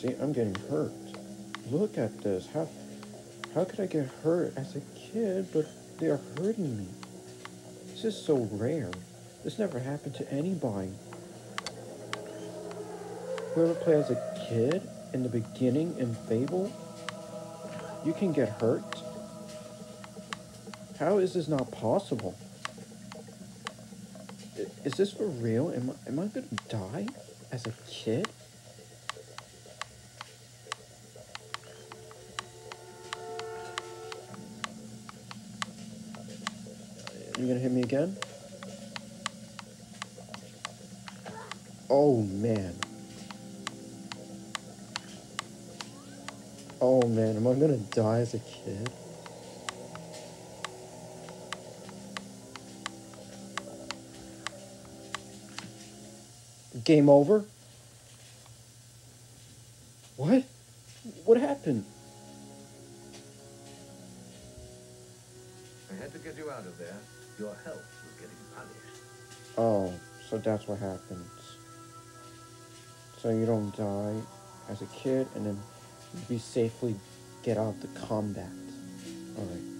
See, I'm getting hurt. Look at this. How how could I get hurt as a kid, but they are hurting me? This is so rare. This never happened to anybody. Whoever played as a kid in the beginning in Fable, you can get hurt. How is this not possible? Is this for real? Am I, am I gonna die as a kid? You gonna hit me again? Oh man. Oh man, am I gonna die as a kid? Game over? What? What happened? I had to get you out of there. Your health was getting punished. Oh, so that's what happens. So you don't die as a kid and then you safely get out of the combat. Alright.